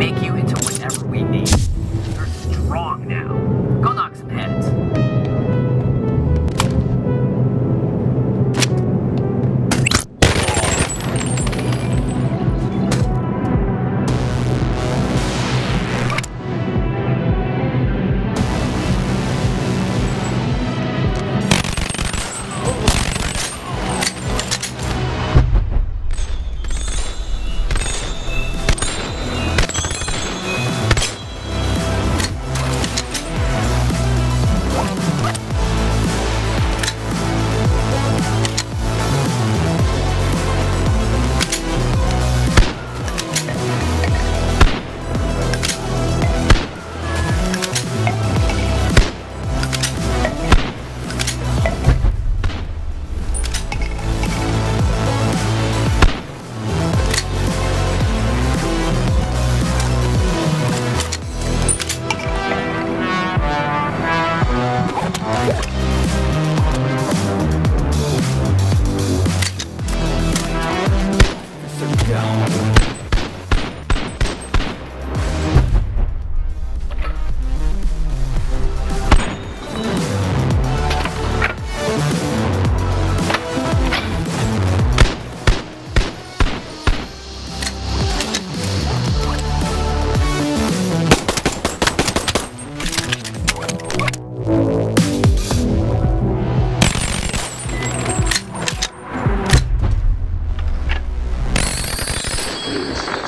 make you up in this